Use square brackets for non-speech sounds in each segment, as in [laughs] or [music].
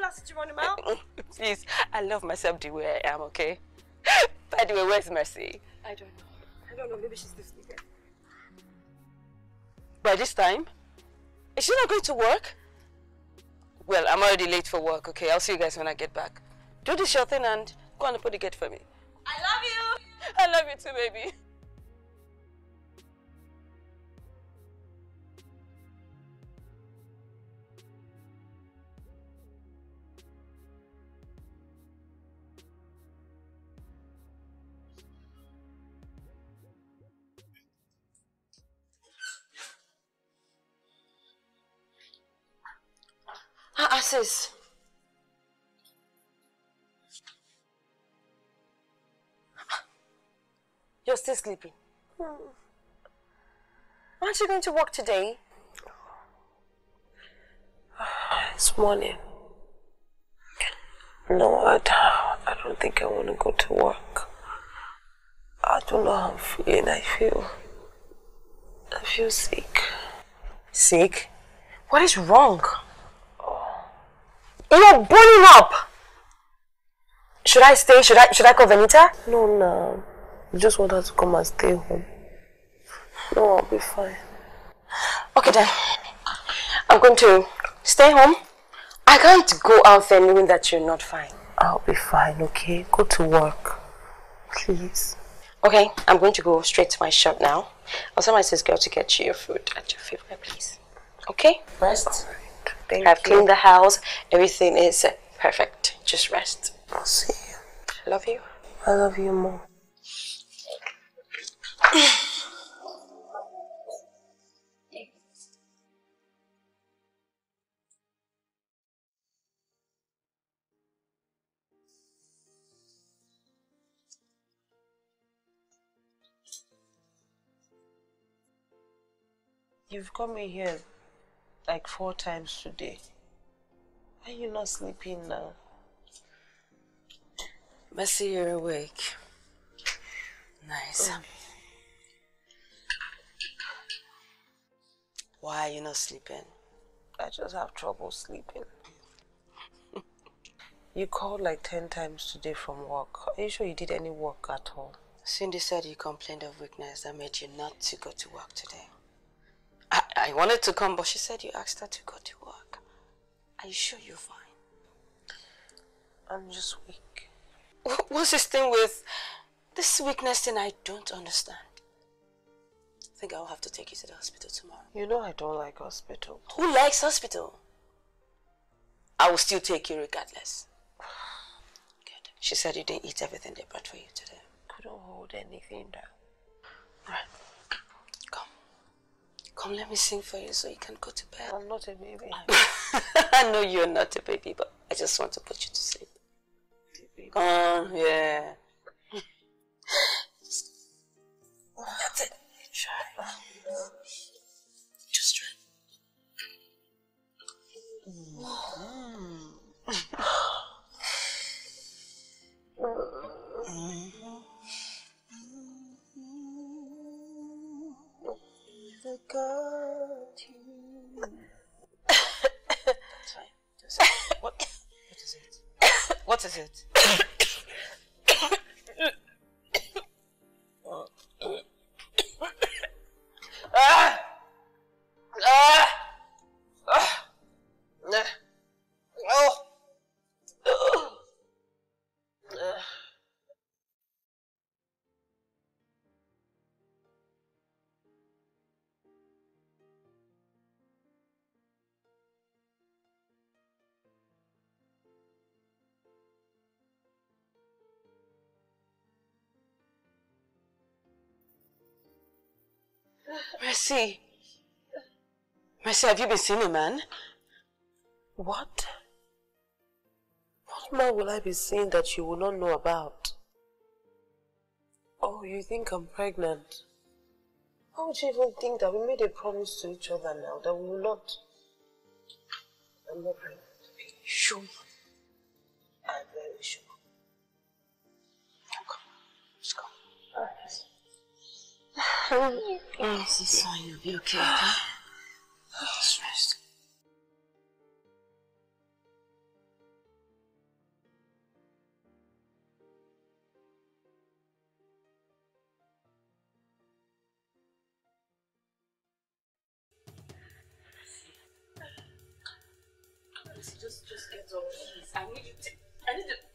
last did you run him out? Please, I love myself the way I am, okay? [laughs] By the way, where's Mercy? I don't know. I don't know. Maybe she's still sleeping. By this time? Is she not going to work? Well, I'm already late for work, okay? I'll see you guys when I get back. Do the short thing and go on and put the gate for me. I love you! I love you too, baby. Ah. You're still sleeping. Aren't you going to work today? [sighs] This morning. No, I, I don't think I want to go to work. I don't know how I'm feeling. I feel. I feel sick. Sick? What is wrong? You're burning up! Should I stay? Should I should I call Benita? No, no. I just want her to come and stay home. No, I'll be fine. Okay then. I'm going to stay home. I can't go out there knowing that you're not fine. I'll be fine, okay? Go to work. Please. Okay, I'm going to go straight to my shop now. I'll tell my sis girl to get you your food at your favorite place. Okay? Rest. Thank I've you. cleaned the house. Everything is perfect. Just rest. I'll see you. I Love you. I love you more. You've come in here like four times today. Are you not sleeping now? Mercy, you're awake. Nice. Why are you not sleeping? I just have trouble sleeping. you called like 10 times today from work. Are you sure you did any work at all? Cindy said you complained of weakness that made you not to go to work today. I, wanted to come, but she said you asked her to go to work. Are you sure you're fine? I'm just weak. What's this thing with this weakness thing I don't understand? I think I'll have to take you to the hospital tomorrow. You know I don't like hospital. Who likes hospital? I will still take you regardless. [sighs] Good. She said you didn't eat everything they brought for you today. Couldn't hold anything down. Right. Come. Come, let me sing for you so you can go to bed. I'm not a baby. [laughs] I know you're not a baby, but I just want to put you to sleep. Um, yeah. That's it. Try. Just try. [sighs] That's fine. Just- What? What is it? What is it? [coughs] Mercy. Mercy, have you been seeing a man? What? What man will I be seeing that you will not know about? Oh, you think I'm pregnant? How would you even think that we made a promise to each other now that we will not? I'm not pregnant. Sure. oh, Cecilia, you'll be okay, okay? Just rest. Just, just get up, please. I need you to. I need to.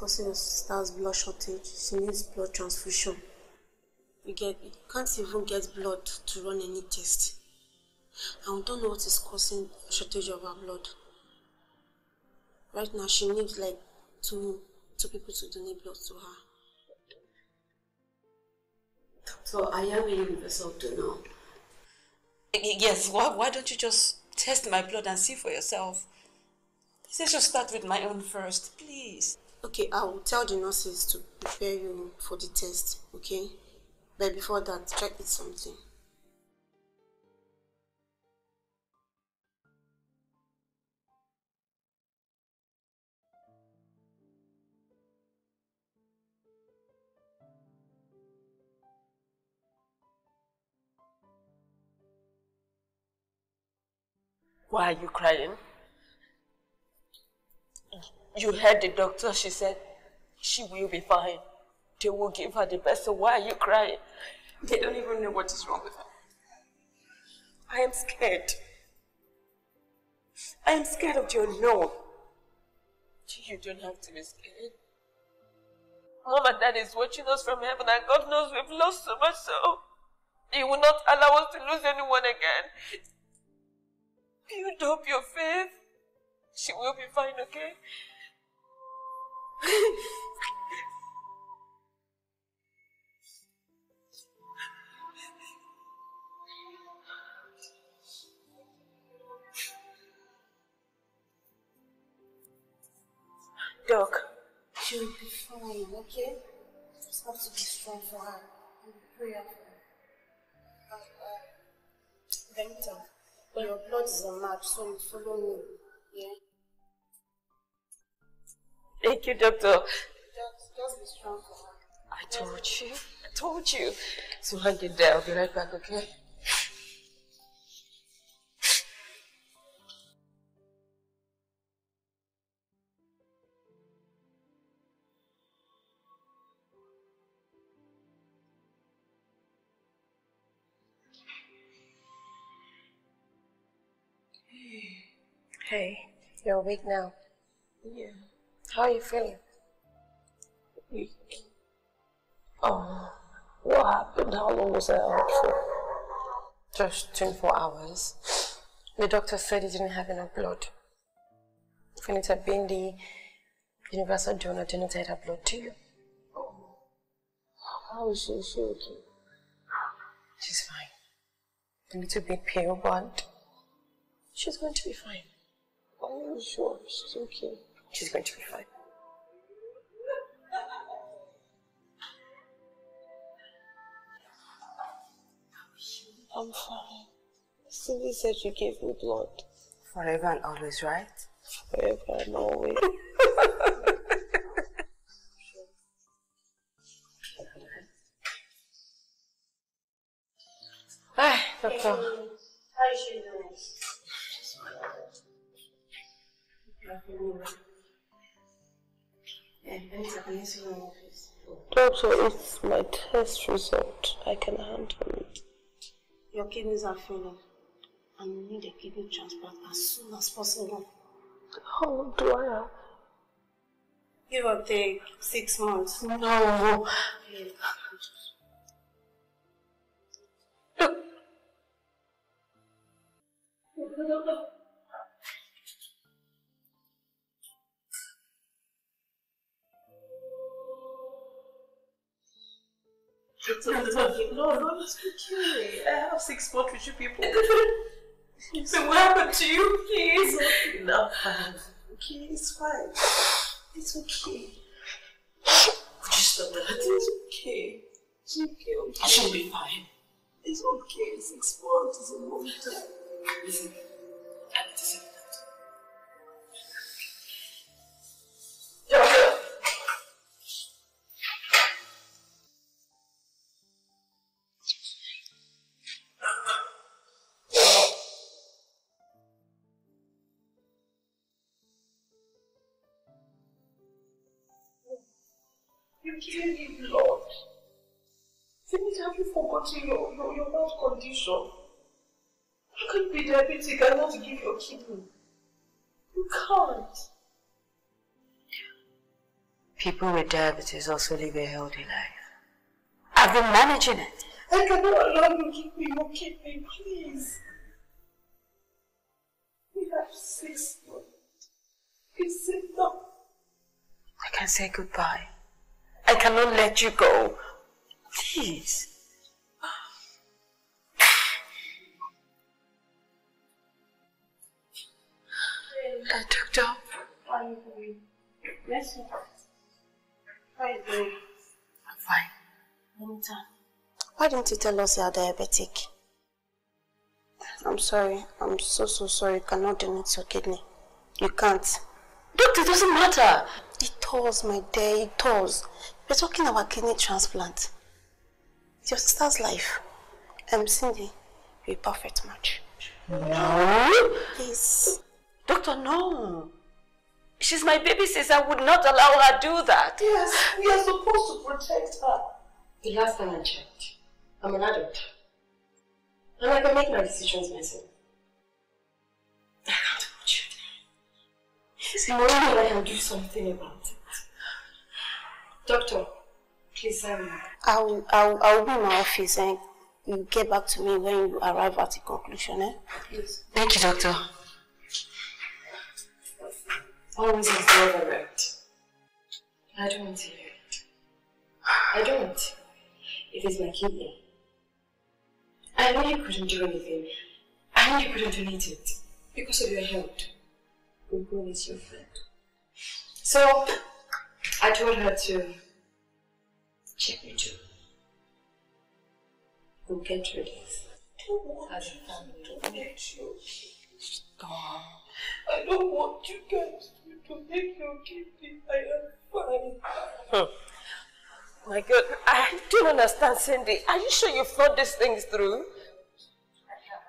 Causing your sister's blood shortage. She needs blood transfusion. You get, you can't even get blood to run any test. And we don't know what is causing a shortage of her blood. Right now, she needs like two two people to donate blood to her. So I am a universal donor. Yes, why, why don't you just test my blood and see for yourself? Let's just start with my own first, please. Okay, I will tell the nurses to prepare you for the test, okay? But before that, try eat something. Why are you crying? You heard the doctor, she said she will be fine. They will give her the best, so why are you crying? They don't even know what is wrong with her. I am scared. I am scared of your unknown. You don't have to be scared. Mom and Dad is watching us from heaven, and God knows we've lost so much, so He will not allow us to lose anyone again. Build up your faith. She will be fine, okay? Doc, She'll be fine, okay? Just have to be strong for her and pray for her. Uh, Benita, your blood is a match, so you follow me. Yeah? Thank you, doctor. Just, just be strong for her. I told you. I told you. So hang it there. I'll be right back, okay? hey, you're awake now. Yeah. How are you feeling? Weak. Oh, what happened? How long was I out for? Just 24 hours. The doctor said he didn't have enough blood. Benita being the universal donor donated her blood to you. How is she? Is she okay? She's fine. A little bit pale, but she's going to be fine. Are you sure she's okay? She's going to be fine. I'm fine. Cindy said you gave me blood. Forever and always, right? Forever and always. [laughs] Hi, doctor. How is she doing? Doctor, it's my test result. I can handle it. Your kidneys are failing, and you need a kidney transplant as soon as possible. How long do I have? Give or take six months. No. [laughs] No, no, it's okay. I have six months with you people. So what happened to you, please? Enough. Okay, it's fine. It's okay. Would you stop that? It's okay. It's okay. okay. I should be fine. It's okay. Six months is a long time. Me blood. Finish, have you forgotten your, your, your health condition? You be diabetic and not give your kidney? You can't. People with diabetes also live a healthy life. I've been managing it. I cannot allow you to give me your kidney, please. We have six months. It's enough. I can say goodbye. I cannot let you go. Please. Uh, doctor, How are you doing? Yes, sir. How are you doing? I'm fine. Anita. Why didn't you tell us you are diabetic? I'm sorry. I'm so, so sorry. You cannot donate your kidney. You can't. Doctor, it doesn't matter. It does, my dear. It does. We're talking about kidney transplant. It's your sister's life. Um, Cindy, you're a perfect match. No. Please. Doctor, no. She's my baby sister. I would not allow her to do that. Yes, we are supposed to protect her. The last time I checked, I'm an adult. And I can make my decisions myself. You. It's more than I can do something about it. Doctor, please sign me. I'll, I'll, I'll be in my office and you get back to me when you arrive at the conclusion, eh? Please. Thank you, doctor. Always is the other right. I don't want to hear it. I don't. It is my kidney. I know you couldn't do anything. I know you couldn't donate it because of your health. Google is your friend. So, I told her to check me too. We'll get rid of this. As a family. Protect you. Stop. I don't want you guys to donate your kidney. I am fine. My God, I don't understand, Cindy. Are you sure you've thought these things through? I have.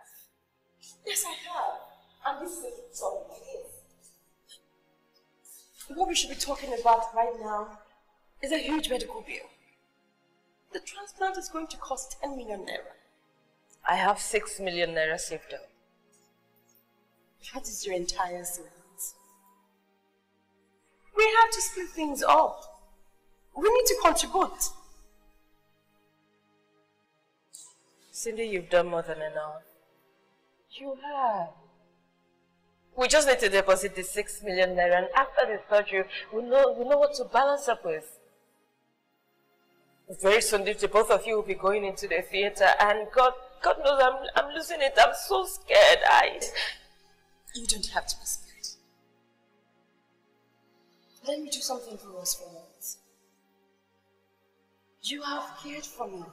Yes, I have. And this is is. What we should be talking about right now is a huge medical bill. The transplant is going to cost 10 million naira. I have 6 million naira saved up. That is your entire savings. We have to split things up. We need to contribute. Cindy, you've done more than enough. You have. We just need to deposit the six million naira, and after the surgery, we know we know what to balance up with. Very soon, the both of you will be going into the theater, and God, God knows I'm I'm losing it. I'm so scared. I. You don't have to be scared. Let me do something for us for once. You have cared for me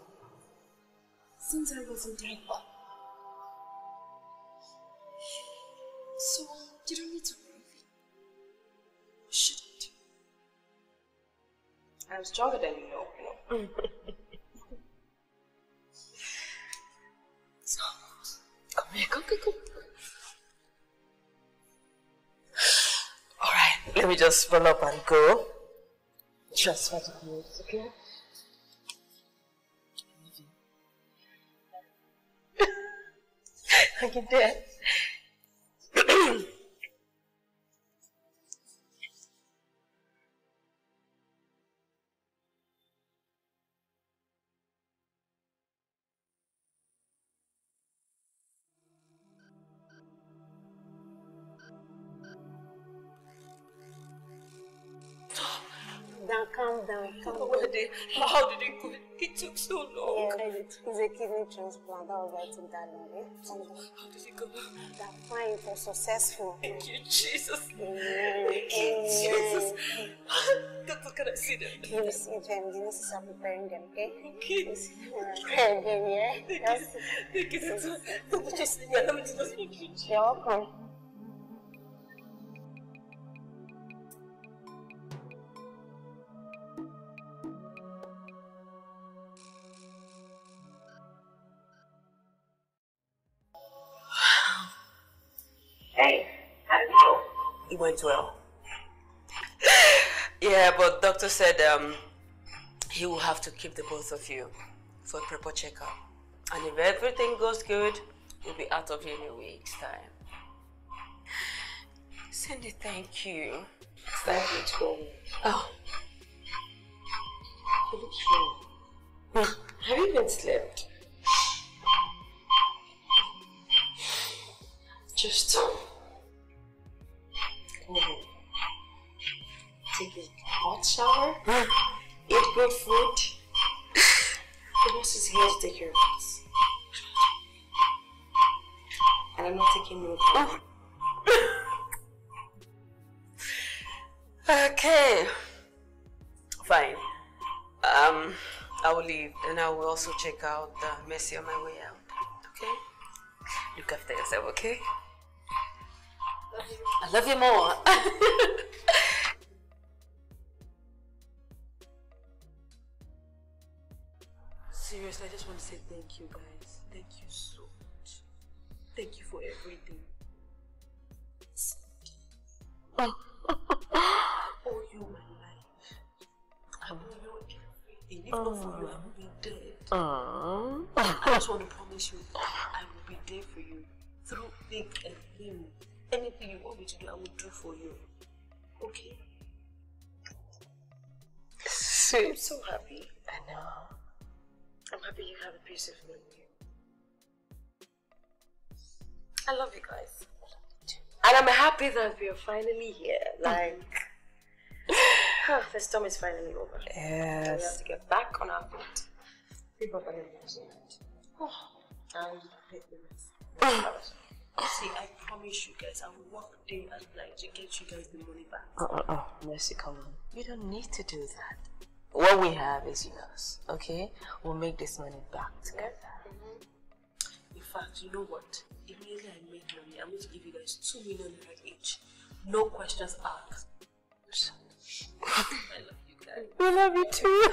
since I was in diaper. So you don't need to worry. You shouldn't. I'm stronger than you know. You know. so, come here, come, come, come. All right, let me just roll up and go. Just for the minutes, okay? [laughs] Thank you, Dad. How did it go? It took so long. Yeah, it's a kidney transplant. That was why it took that long. Eh? How did it go? That fine, it was successful. Thank you, Jesus. Amen. Thank you, Jesus. Doctor, can I see them? You see them. The nurses are preparing them, okay? Okay. Prepare them, yeah? Thank you. Thank you, Doctor. Doctor, just leave me alone. Just thank you. you're welcome. Went well. [laughs] Yeah, but doctor said um, he will have to keep the both of you for a proper checkup. And if everything goes good, you'll be out of here in a week's time. Cindy, thank you. Thank you. Oh, You look strong. Have you even slept? Just shower. Eat good food. The boss is here to take care of us. And I'm not taking no time. [laughs] okay. Fine. Um, I will leave and I will also check out the Mercy on my way out. Okay? Look after yourself, okay? I love you more. [laughs] Seriously, I just want to say thank you, guys. Thank you so much. Thank you for everything. [laughs] oh, you my life. I owe you everything. If not for you, I would be dead. I just want to promise you, I will be there for you through thick and thin. Anything you want me to do, I will do for you. Okay? I'm so happy. I know. I'm happy you have a piece of me. I love you guys. And I'm happy that we are finally here. Like, [sighs] the storm is finally over. And we have to get back on our feet. Properly resilient. Oh, and make the rest. See, I promise you guys, I will work day and night to get you guys the money back. Uh-uh-uh. Mercy, come on. You don't need to do that. What we have is yours, okay? We'll make this money back together. In fact, you know what? Immediately I make money, I'm going to give you guys two million naira each. No questions asked. I love you guys. We love you too.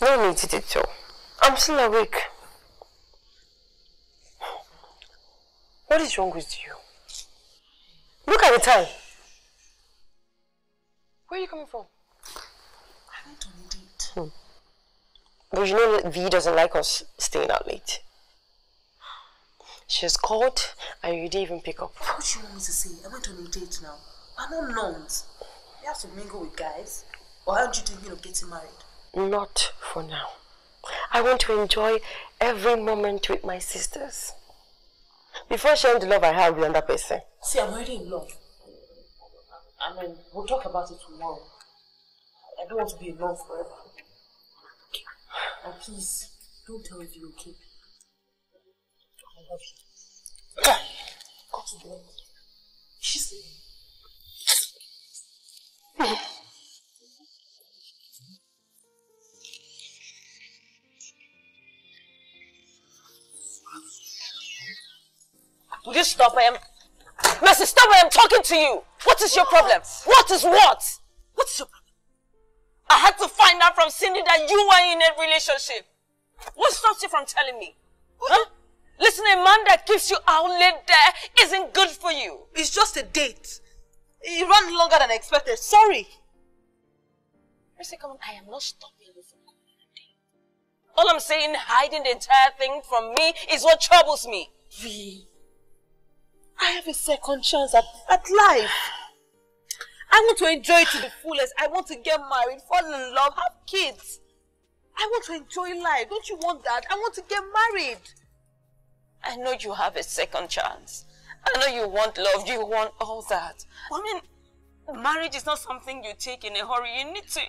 No need to do so. I'm still awake. What is wrong with you? Look at the time. Where are you coming from? I went on a date. But you know that V doesn't like us staying out late. She's called and you didn't even pick up. What do you want me to say? I went on a date now. I'm not nuns. You have to mingle with guys. Or aren't you thinking of getting married? Not for now. I want to enjoy every moment with my sisters. Before sharing the love I have with another person. See, I'm already in love. I mean, we'll talk about it tomorrow. I don't want to be in love forever. Okay. Please, don't tell if you're okay. I love you. Go to bed. She's Will you stop? I am. Mercy, stop! I am talking to you. What is your problem? What is what? What is your problem? I had to find out from Cindy that you were in a relationship. What stops you from telling me? Huh? Listen, a man that keeps you out late there isn't good for you. It's just a date. It ran longer than I expected. Sorry. Mercy, come on. I am not stopping you from going on a date. All I'm saying, hiding the entire thing from me is what troubles me. V, I have a second chance at, at life. I want to enjoy it to the fullest. I want to get married, fall in love, have kids. I want to enjoy life. Don't you want that? I want to get married. I know you have a second chance. I know you want love, you want all that. I mean, marriage is not something you take in a hurry. You need to,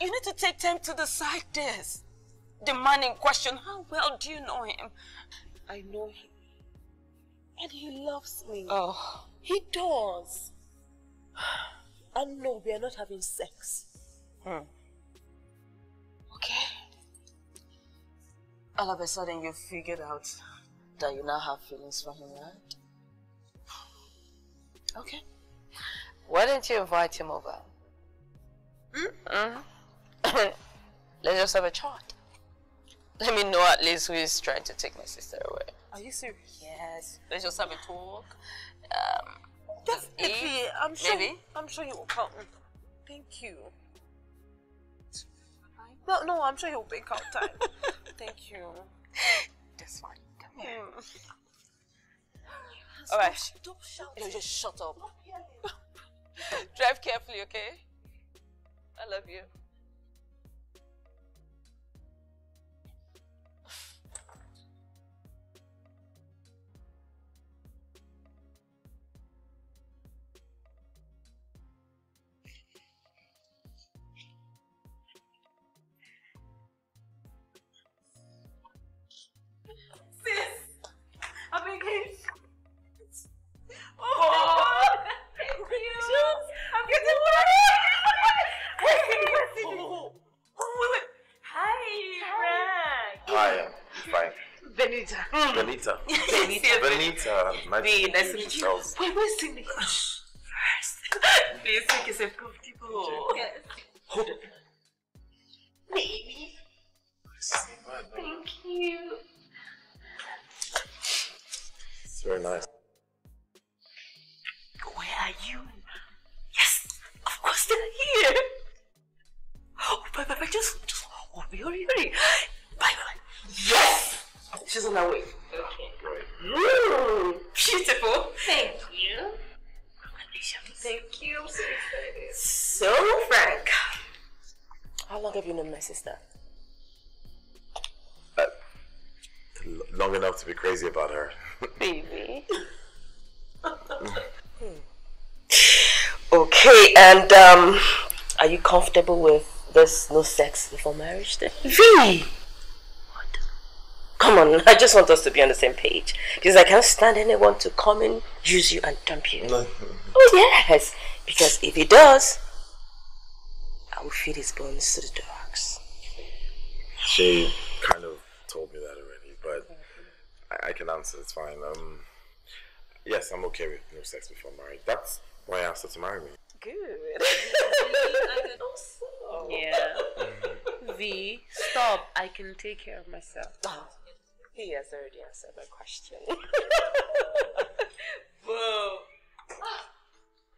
you need to take time to decide this. The man in question, how well do you know him? I know him. And he loves me. Oh. He does. And no, we are not having sex. Hmm. Okay. All of a sudden you figured out that you now have feelings for him, right? Okay. Why don't you invite him over? Hmm? Mm-hmm. [coughs] Let's just have a chat. Let me know at least who is trying to take my sister away. Are you serious? Yes. Let's just have a talk. Um, Definitely. I'm sure. Maybe. I'm sure he will come. Thank you. No, no, I'm sure he'll make out time. Thank you. That's fine. Come here. Hmm. All right. Stop shouting. You know, just shut up. [laughs] Drive carefully, okay? I love you. [laughs] Benita. Benita. Benita. Nice Be to nice meet to meet you. Charles. Wait, where's Cindy? First. Please make yourself comfortable. Yes. Baby. Thank you. It's very nice. Where are you? Yes, of course they're here. Oh, bye, bye, bye. Just, just hurry, hurry, hurry. Bye, bye. Yes! She's on her way. Okay. Great. Beautiful. Thank you. Congratulations. Thank you. I'm so excited. So, Frank, how long have you known my sister? Uh, long enough to be crazy about her. Baby. Okay, and um, are you comfortable with this no sex before marriage thing? Really? What? Come on, [laughs] I just want us to be on the same page. Because I can't stand anyone to come and use you, and dump you. [laughs] Oh, yes. Because if he does, I will feed his bones to the dogs. she kind of told me that already, but I, I can answer. It's fine. Um, yes, I'm okay with no sex before marriage. That's why I asked her to marry me. Good. [laughs] Yeah. V, stop. I can take care of myself. He has already answered my question. [laughs] Whoa.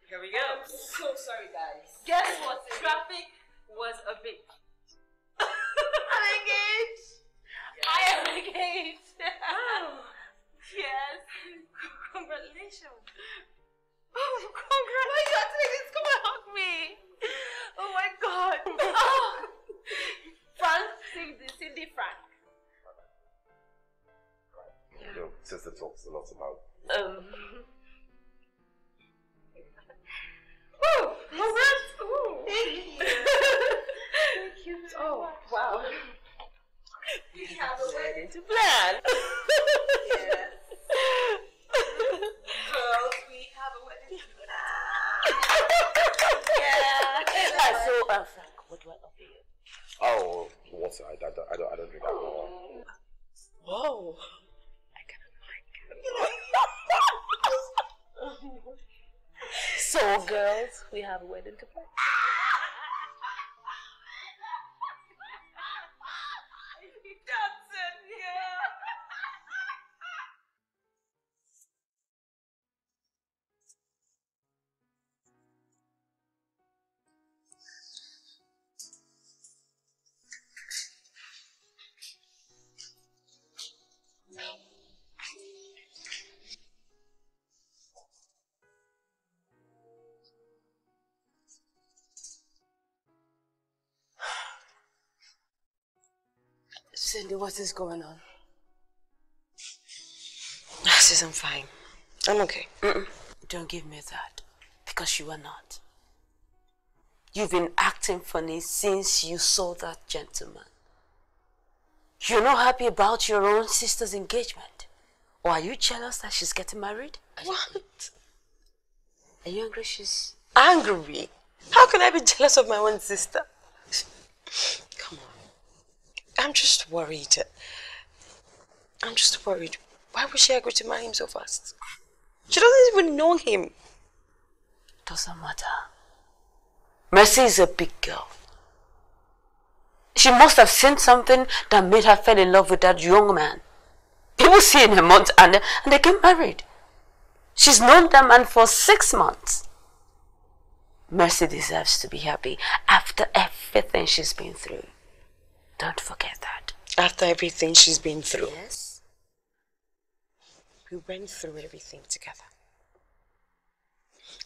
Here we go. I'm so sorry, guys. Guess what? Traffic was a bit. I'm [laughs] engaged. I am engaged. [laughs] yes. Congratulations. Oh, congratulations. Come and hug me. Oh my god. Oh. Frank, Cindy, Cindy Frank. Sister talks a lot about. Um. Ooh, congrats! Ooh. Thank you. Thank you. Oh, wow. We have a wedding to plan. yes. Girls, we have a wedding to plan. yeah. Uh, so, uh, Frank, what do I offer you? Oh, water. I, I, don't, I, don't, I don't drink alcohol. Whoa. [laughs] So, girls, we have a wedding to plan. Cindy, what is going on? Sis, I'm fine. I'm okay. Mm-mm. Don't give me that, because you are not. You've been acting funny since you saw that gentleman. You're not happy about your own sister's engagement. Or are you jealous that she's getting married? What? Are you angry she's... Angry? How can I be jealous of my own sister? Come on. I'm just worried. I'm just worried. Why would she agree to marry him so fast? She doesn't even know him. Doesn't matter. Mercy is a big girl. She must have seen something that made her fall in love with that young man. People see in a month and, and they get married. She's known that man for six months. Mercy deserves to be happy after everything she's been through. Don't forget that. After everything she's been through. Yes? We went through everything together.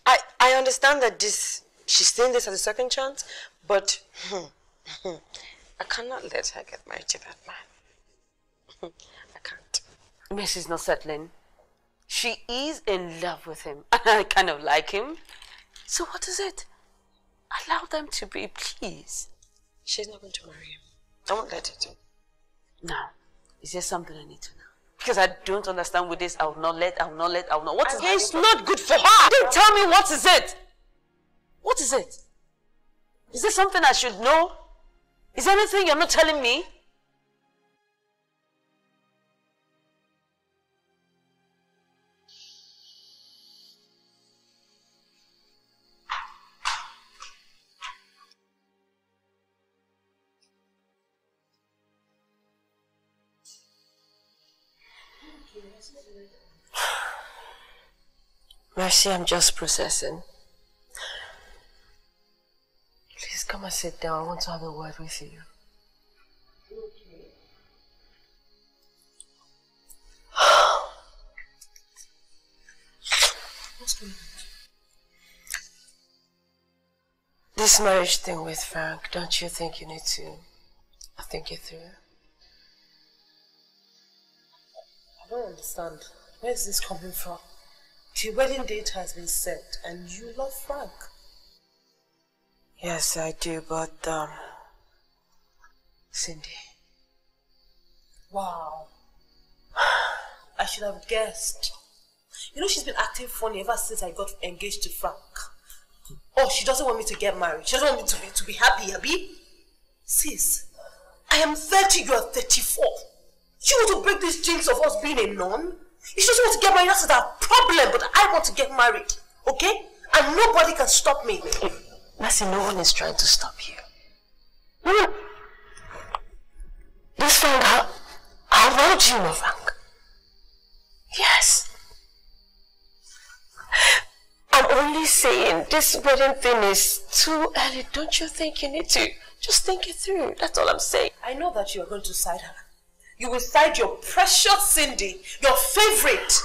I I understand that this she's seeing this as a second chance, but hmm, hmm, I cannot let her get married to that man. [laughs] I can't. Mercy's not settling. She is in love with him. [laughs] I kind of like him. So what is it? Allow them to be, please. She's not going to marry him. I won't let it to. Now, is there something I need to know? Because I don't understand with this. I will not let, I will not let, I will not. What is It's not good for her. Then tell me what is it? What is it? Is there something I should know? Is there anything you're not telling me? Mercy, I'm just processing. Please come and sit down. I want to have a word with you. This marriage thing with Frank, don't you think you need to think it through? I don't understand. Where is this coming from? The wedding date has been set and you love Frank. Yes, I do, but, um, Cindy. Wow. I should have guessed. You know, she's been acting funny ever since I got engaged to Frank. Oh, she doesn't want me to get married. She doesn't want me to be, to be happy, Abby. Sis, I am 30, you are 34. She want to break this jinx of us being a nun? She doesn't want to get married, that's her problem, but I want to get married, okay? And nobody can stop me. Mercy, no one is trying to stop you. No. This Frank, how, how well do you know Frank? Yes. I'm only saying this wedding thing is too early. Don't you think you need to just think it through? That's all I'm saying. I know that you are going to side her. You will side your precious Cindy, your favorite.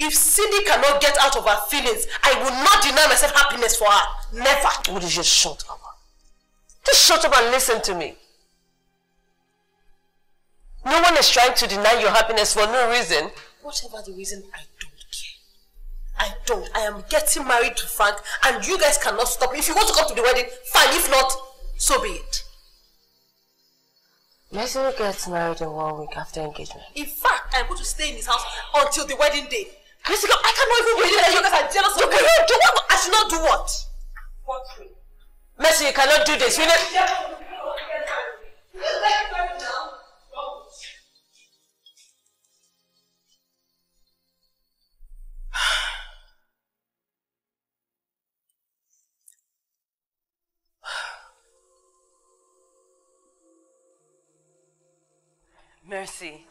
If Cindy cannot get out of her feelings, I will not deny myself happiness for her. Never. Would you just shut up? Just shut up and listen to me. No one is trying to deny your happiness for no reason. Whatever the reason, I don't care. I don't. I am getting married to Frank and you guys cannot stop me. If you want to come to the wedding, fine. If not, so be it. Mercy gets married in one week after engagement. In fact, I'm going to stay in his house until the wedding day. Jessica, I cannot even believe that you guys are jealous of me. You do what? I should not do what? What? Mercy, you cannot do this. You know. Mercy.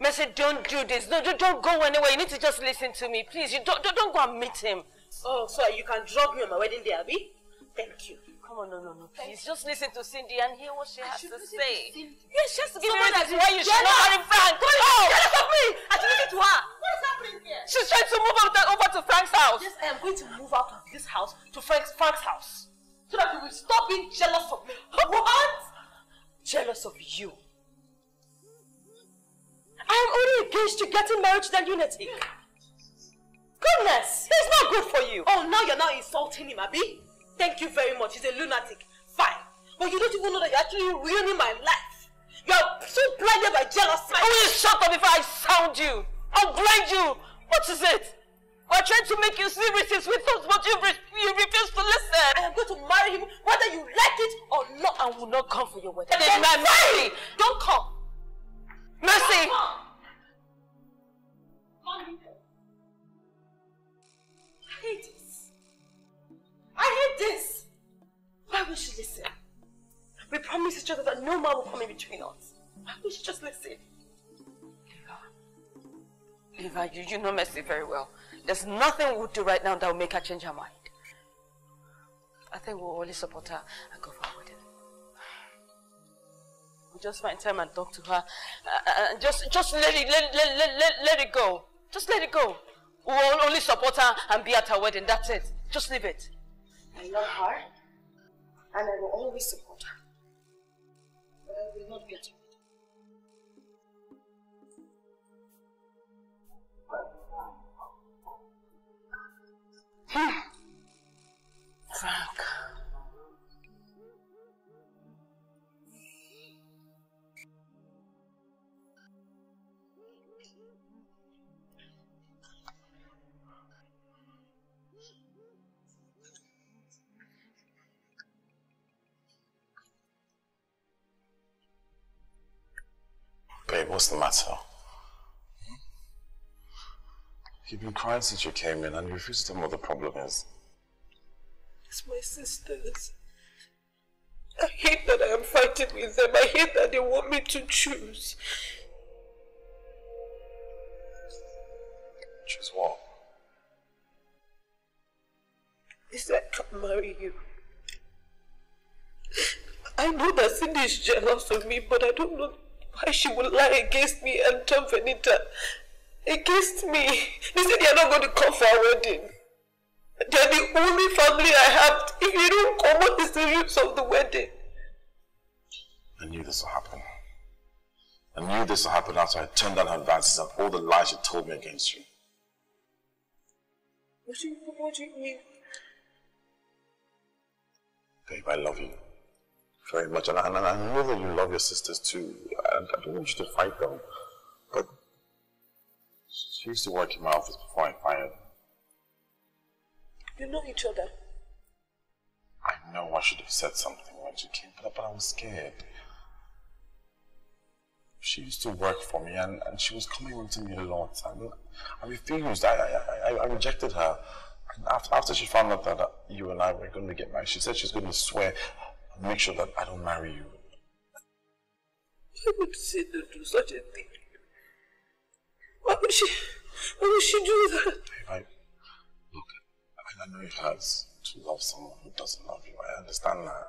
Mercy, don't do this. No, don't, don't go anywhere. You need to just listen to me, please. You don't, don't, don't go and meet him. Oh, so you can drop me on my wedding day, Abby? Thank you. Come on, no, no, no, please. Just listen to Cindy and hear what she I has to say. to Yes, she has to give me reasons that why you should not marry Frank. What is Oh! jealous of me? I should listen to her. What is happening here? She's trying to move over, over to Frank's house. Yes, I am going to move out of this house to Frank's, Frank's house. So that you will stop being jealous of me. What? Jealous of you. I am only engaged to getting married to that lunatic. Goodness, it's not good for you. Oh, now you're now insulting him, Abby? Thank you very much. He's a lunatic. Fine. But you don't even know that you're actually ruining my life. You're so blinded by jealousy. I will shut up before I sound you. I'll blind you. What is it? We're trying to make you see reasons with us, but you, re you refuse to listen. I am going to marry him whether you like it or not. I will not come for your wedding. Then my Mercy! Don't come. Mercy! I hate this. I hate this. Why would she listen? We promised each other that no man will come in between us. Why would she just listen? Eva, you, you know Mercy very well. There's nothing we'll do right now that will make her change her mind. I think we'll only support her and go for our wedding. We'll just find time and talk to her. Uh, uh, and just, just let it, let, let, let, let, let it go. Just let it go. We'll only support her and be at her wedding. That's it. Just leave it. I love her, and I will always support her. But I will not get her. Hmm. Frank. What's the matter? Hmm? You've been crying since you came in and you refuse to tell me what the problem is. It's my sisters. I hate that I am fighting with them. I hate that they want me to choose. Choose what? Is that I can't marry you. I know that Cindy is jealous of me, but I don't know why she would lie against me and turn Benita against me. They said they are not going to come for our wedding. They are the only family I have. If you don't come, what is the use of the wedding? I knew this would happen. I knew this would happen after I turned down her advances and all the lies she told me against you. What do you, what do you mean? Babe, I love you very much. And I, and I know that you love your sisters too. I, I don't want you to fight them. But she used to work in my office before I fired her. You know each other. I know I should have said something when she came, but, but I was scared. She used to work for me and, and she was coming on to me a lot. I, mean, I refused. I, I, I, I rejected her. And after, after she found out that you and I were going to get married, she said she's going to swear and make sure that I don't marry you. Why would Cindy do such a thing? Why would she, why would she do that? Babe, I, look, I, I know it hurts to love someone who doesn't love you. I understand that.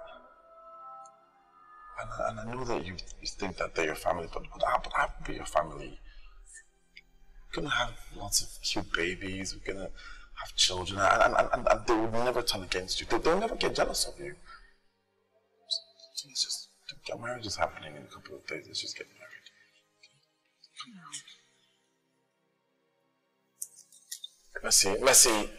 And, I- and I know that you, you think that they're your family, but, but, I, but I will be your family. We're gonna have lots of cute babies. We're gonna have children, and, and, and, and they will never turn against you. They, they'll never get jealous of you. Get marriage is happening in a couple of days. Let's just get married. Messi, Messi.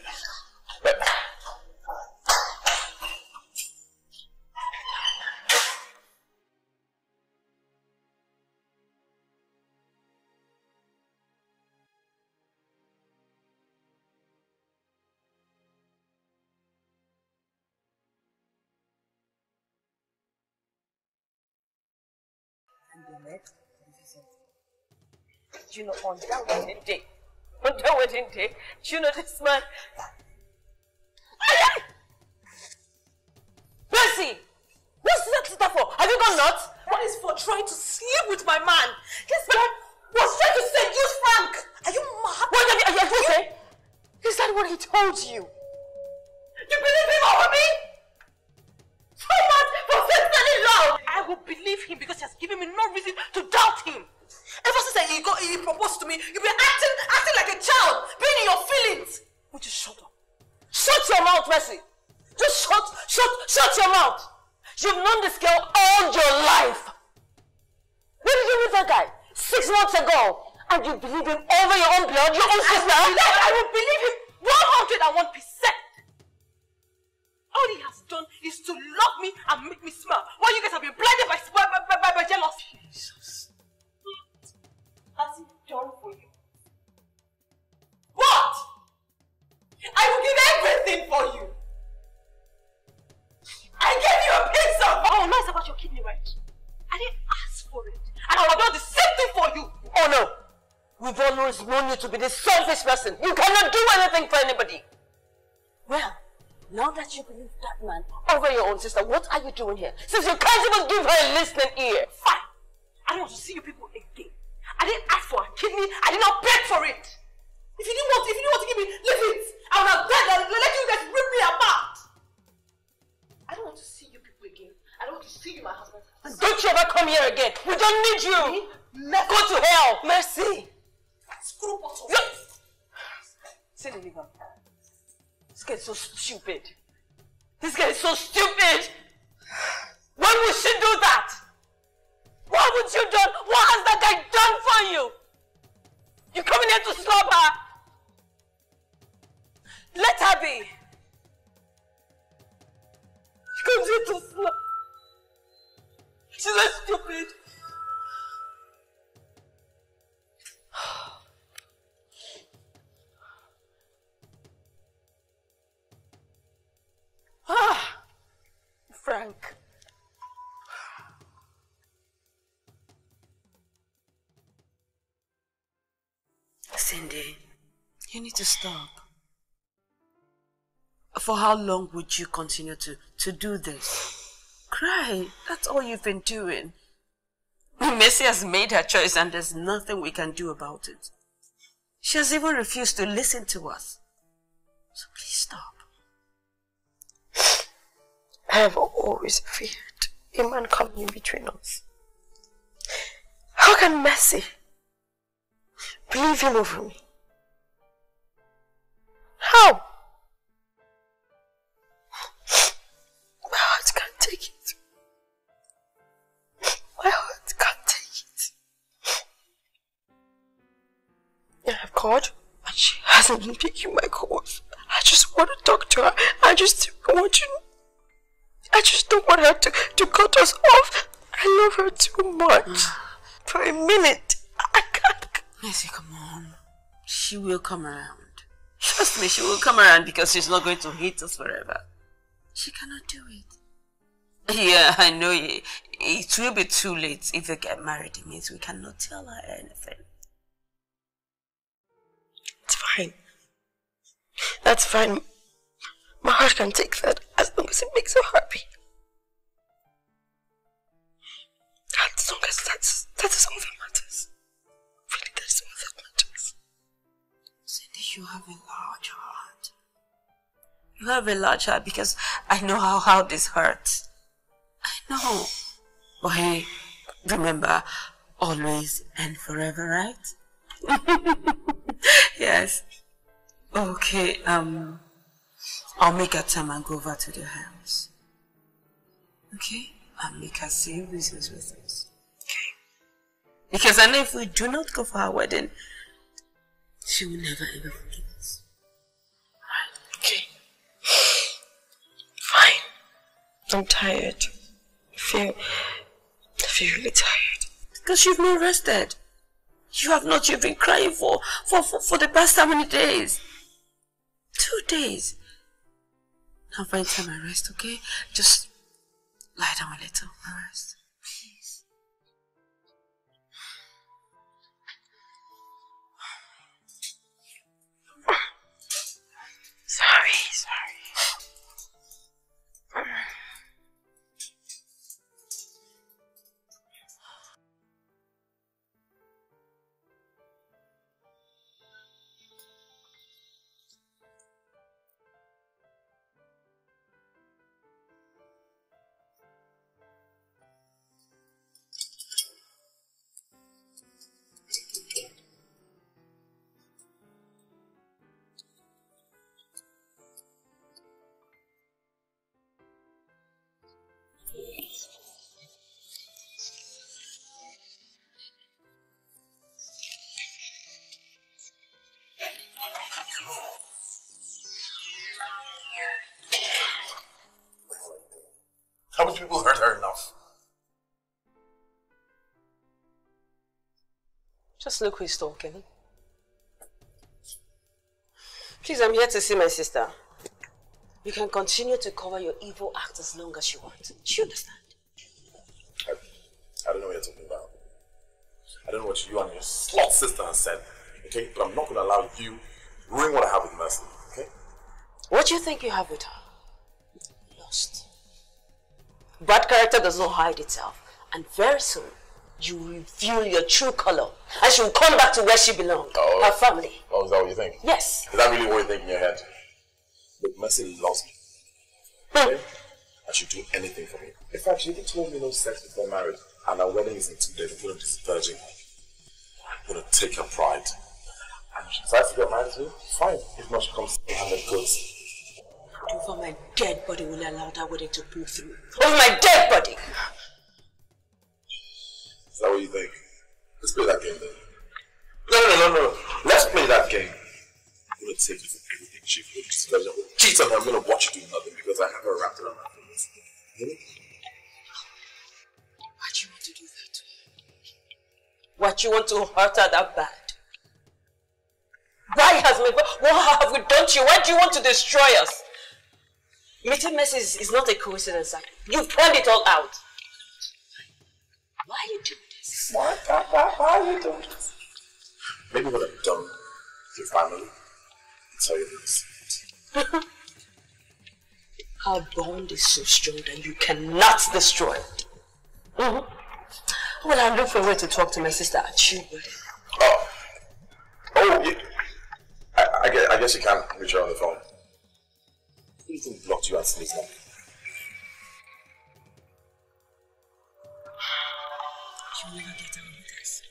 Me- Do you know on that wedding day, on that wedding day, do you know this man? Mercy! What's that sister for? Have you gone nuts? What is for trying to sleep with my man? This man was trying to seduce Frank. Are you mad? What are you, are you okay? Is that what he told you? You believe him I will believe him because he has given me no reason to doubt him. Ever since he got he proposed to me, you've been acting acting like a child, being in your feelings. Would you shut up? Shut your mouth, Mercy! Just shut, shut, shut your mouth! You've known this girl all your life! When did you meet that guy? Six months ago! And you believe him over your own blood, your own sister? I will believe him 101%. All he has done is to love me and make me smile. While you guys have been blinded by, by, by, by, by jealousy. Jesus. What has he done for you? What? I will give everything for you. I gave you a piece of... Oh, no, it's about your kidney, right? I didn't ask for it. And I will do the same thing for you. Oh no! We've always known you to be the selfish person. You cannot do anything for anybody. Well, now that you believe that man over your own sister, what are you doing here? Since you can't even give her a listening ear. Fine. I don't want to see you people again. I didn't ask for a kidney. I did not beg for it. If you didn't want, if you didn't want to give me, leave it. I would have begged and let you guys rip me apart. I don't want to see you people again. I don't want to see you, my husband. And Don't you ever come here again. We don't need you. Never. Go to hell. Mercy. Screw bottle. Yes. Sit in the This guy is so stupid. This guy is so stupid. Why would she do that? What would you do? What has that guy done for you? You coming here to slap her? Let her be. She comes here to slap. She's a stupid. Ah, Frank. Cindy, you need to stop. For how long would you continue to, to do this? Cry. That's all you've been doing. Mercy has made her choice and there's nothing we can do about it. She has even refused to listen to us. So please stop. I have always feared a man coming in between us. How can Mercy believe him over me? How? My heart can't take it. My heart can't take it. I have called, and she hasn't been picking my calls. I just want to talk to her. I just want to. I just don't want her to, to cut us off. I love her too much. [sighs] For a minute, I can't. Mercy, come on. She will come around. Trust me, she will come around because she's not going to hate us forever. She cannot do it. Yeah, I know it, it will be too late if they get married. It means we cannot tell her anything. It's fine. That's fine. My heart can take that as long as it makes her happy. As long as that's that is all that matters. Really, that is all that matters. Cindy, you have a large heart. You have a large heart because I know how hard this hurts. I know. But hey, remember, always and forever, right? [laughs] yes. Okay, um, I'll make a time and go over to the house. Okay? I'll make her say reasons with us. Okay? Because I know if we do not go for our wedding, she will never ever forgive us. Alright? Okay. [sighs] Fine. I'm tired. I feel I feel really tired. Because you've not rested. You have not, you've been crying for, for, for, for the past how many days? Two days. Now find time and rest, okay? Just lie down a little and rest. Please. [sighs] Sorry, sorry. Look who's talking. Please, I'm here to see my sister. You can continue to cover your evil act as long as you want. Do you understand? I, I don't know what you're talking about. I don't know what you and your slut sister have said, okay? But I'm not going to allow you ruin what I have with Mercy, okay? What do you think you have with her? Lost. Bad character does not hide itself. And very soon, you will reveal your true color. And she will come back to where she belongs. Oh. Her family. Oh, is that what you think? Yes. Is that really what you think in your head? Look, Mercy loves me. Hmm. Okay? I should do anything for me. In fact, she even told me no sex before marriage. And our wedding is in two days. I'm going to. I'm going to take her pride. And if she decides to get married to me, fine. If not, she comes to handed goods. Over my dead body will allow that wedding to pull through. Over my dead body! Is that what you think? Let's play that game then. No, no, no, no, no. Let's play that game. I'm to take you for everything to cheat on her. I'm to watch you do nothing because I have her wrapped around my fingers. Why do you want to do that? Why do you want to hurt her that bad? Why has me? What have we done to you? Why do you want to destroy us? Meeting Mercy is, not a coincidence. You've planned it all out. Why are you doing? Why, why, why, are you doing this? Maybe what I've done with your family. I'll tell you this. [laughs] Our bond is so strong that you cannot destroy it. Mm-hmm. Well, I look for a way to talk to my sister at you. Oh. Oh, you, I, I, guess, I guess you can reach her on the phone. Who do you think blocked you and Sneeze now? You will not get away with this.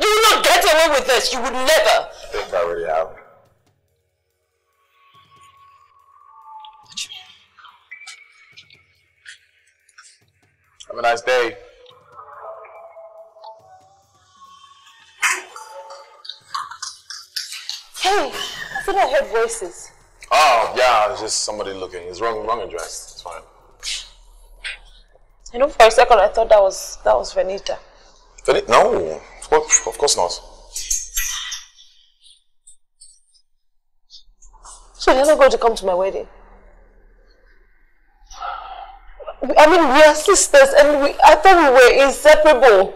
You will not get away with this. You would never. I think I already have. Have a nice day. Hey, I thought I heard voices. Oh, yeah, it's just somebody looking. It's wrong, wrong address. It's fine. You know, for a second, I thought that was that was Benita. No, of course, of course not. So you're not going to come to my wedding? I mean, we are sisters, and we, I thought we were inseparable.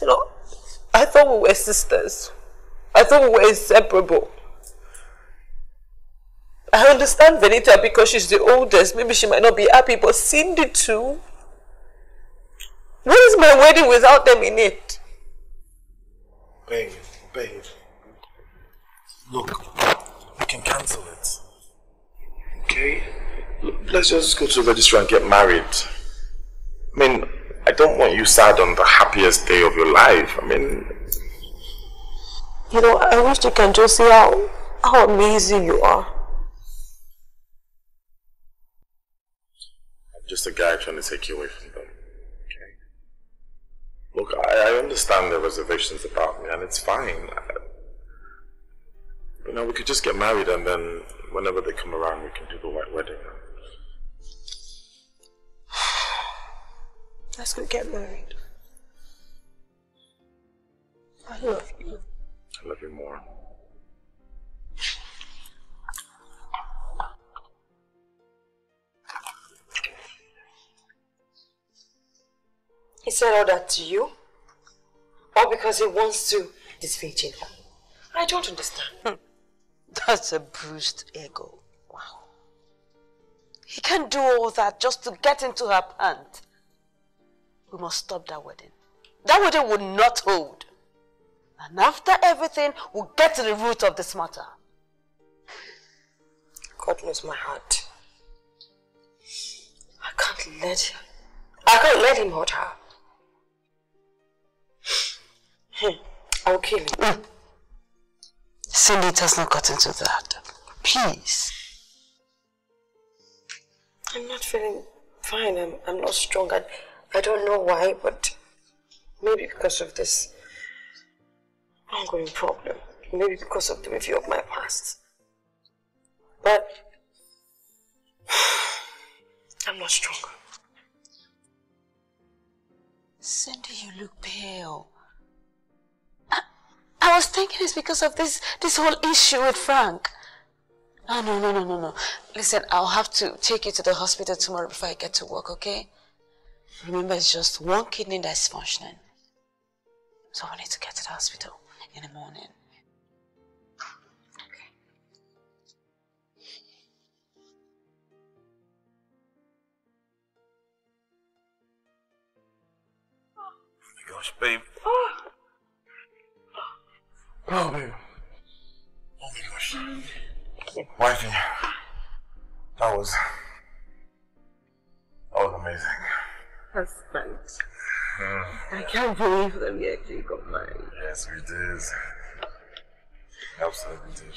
You know, I thought we were sisters. I thought we were inseparable. I understand Benita because she's the oldest. Maybe she might not be happy, but Cindy too. What is my wedding without them in it? Babe, babe. Look, we can cancel it. Okay? Let's just go to the registry and get married. I mean, I don't want you sad on the happiest day of your life. I mean, You know, I wish you can just see how, how amazing you are. Just a guy trying to take you away from them. Okay? Look, I, I understand the reservations about me, and it's fine. I, you know, we could just get married, and then whenever they come around, we can do the white wedding. [sighs] Let's go get married. I love you. I love you more. He said all that to you? Or because he wants to defeat you? I don't understand. Hmm. That's a bruised ego. Wow. He can do all that just to get into her pant. We must stop that wedding. That wedding will not hold. And after everything, we'll get to the root of this matter. God knows my heart. I can't let him. I can't let him hurt her. Hmm. I'll kill him. Cindy it has not gotten to that. Please. I'm not feeling fine. I'm, I'm not strong. I, I don't know why, but maybe because of this ongoing problem. Maybe because of the review of my past. But [sighs] I'm not strong. Cindy, you look pale. I, I was thinking it's because of this this whole issue with Frank. Oh, no, no, no, no, no. Listen, I'll have to take you to the hospital tomorrow before I get to work, okay? Remember, it's just one kidney that's functioning. So we need to get to the hospital in the morning. Okay. Oh my gosh, babe. Oh, babe. Oh my gosh. Wifey, that was. That was amazing. Husband. Mm. I can't believe that we actually got married. Yes, we did. Absolutely did.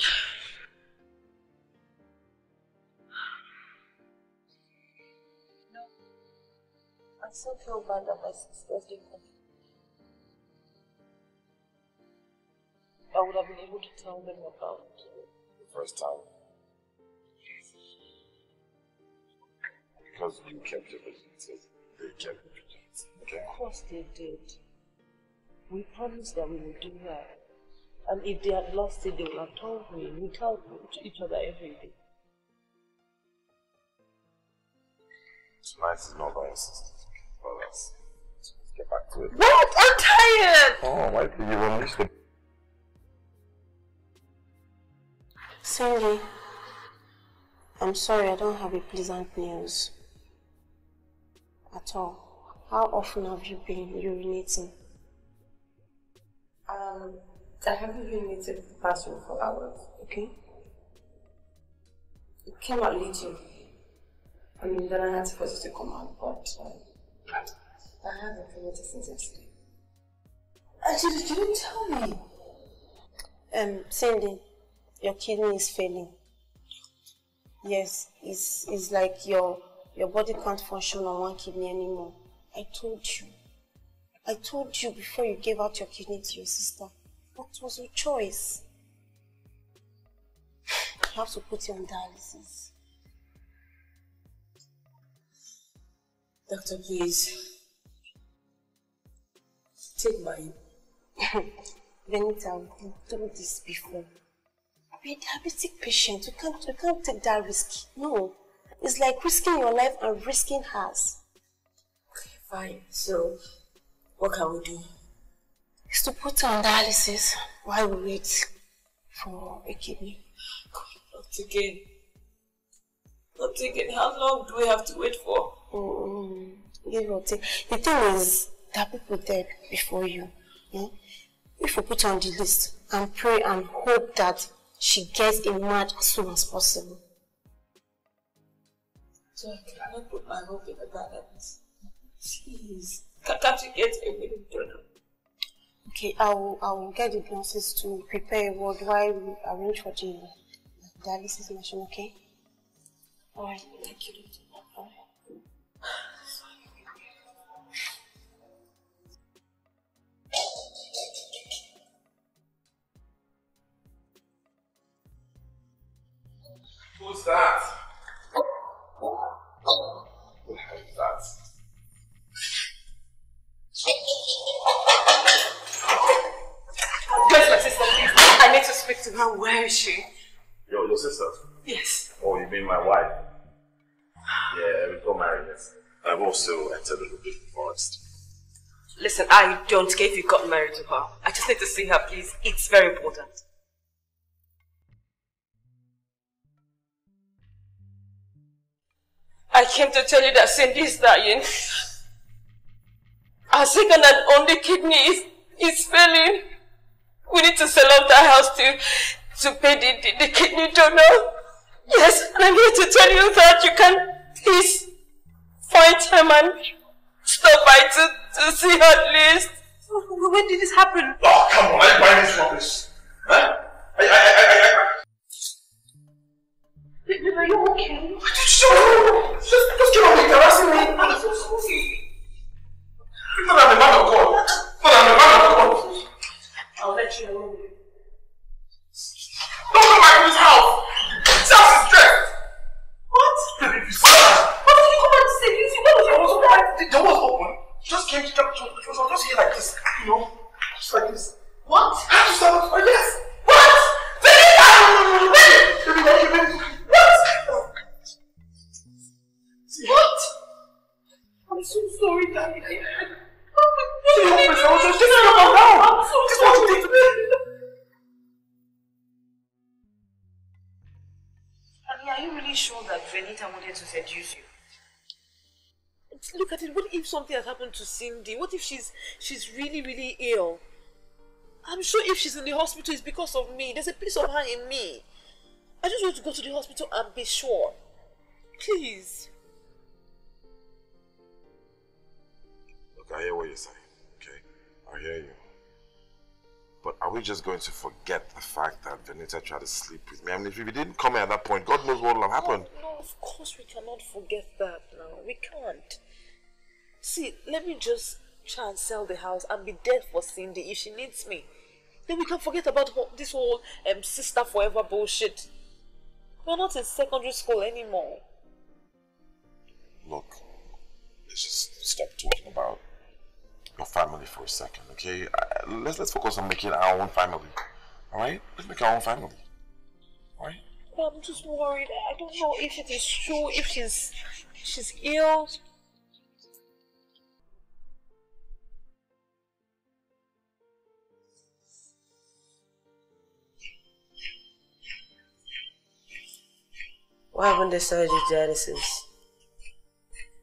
I still feel bad that my sisters didn't I would have been able to tell them about The first time. Because you kept your virginity. They kept your virginity. Okay? Of course they did. We promised that we would do that. And if they had lost it, they would have told me. We tell each other every day. Tonight is not by your sisters. But us. Let's get back to it. What? I'm tired! Oh, why did you unleash the Cindy, I'm sorry I don't have a pleasant news. At all. How often have you been urinating? Um, I haven't urinated for the past 24 hours. Okay? It came out leaking. I mean, then I had to force it to come out, but um, I haven't urinated since yesterday. Actually, you didn't tell me. Um, Cindy, your kidney is failing. Yes, it's, it's like your, your body can't function on one kidney anymore. I told you. I told you before you gave out your kidney to your sister. What was your choice? I have to put you on dialysis. Doctor, please. Take mine. [laughs] Benita, we've done this before. We're diabetic patient. We can't, we can't take that risk. No. It's like risking your life and risking hers. Okay, fine. So, what can we do? It's to put her on dialysis while we wait for a kidney. God, not again. Not again. How long do we have to wait for? Mm, give or take. The thing is, there are people dead before you. Yeah? If we put on the list and pray and hope that she gets emerged as soon as possible. So I cannot put my hope in the balance. Please. Can't you get a willing donor? Okay, I will, I will get the nurses to prepare a ward while we arrange for the dialysis machine, okay? Alright, thank you, doctor. Who's that? Who the hell is that? Where's my sister, please? I need to speak to her. Where is she? Your, your sister? Yes. Oh, you mean my wife? Yeah, we got married. I've also entered a big forest. Listen, I don't care if you got married to her. I just need to see her, please. It's very important. I came to tell you that Cindy is dying. Our second and only kidney is, is failing. We need to sell off the house to, to pay the, the, the kidney donor. Yes, and I'm here to tell you that you can please find time and stop by to, to see her at least. When did this happen? Oh, come on, I'm buying this rubbish. Huh? I, I, I, I, I. Babe, are you okay? Shut up! Just, just get on with harassing me. I'm so sorry. You know I'm a man of God. But I'm a man of God. I'll let you know. That Benita wanted to seduce you? Look at it. What if something has happened to Cindy? What if she's she's really really ill? I'm sure if she's in the hospital, it's because of me. There's a piece of her in me. I just want to go to the hospital and be sure. Please. Look, I hear what you're saying, okay? I hear you. But are we just going to forget the fact that Benita tried to sleep with me? I mean, if we didn't come here at that point, God knows what would have happened. No, no, of course we cannot forget that now. We can't. See, let me just try and sell the house and be there for Cindy if she needs me. Then we can forget about this whole um, sister forever bullshit. We're not in secondary school anymore. Look, let's just stop talking about your family for a second, okay? Uh, let's let's focus on making our own family, all right? Let's make our own family, all right? But I'm just worried. I don't know if it is true, if she's she's ill. What happened to surgery dialysis?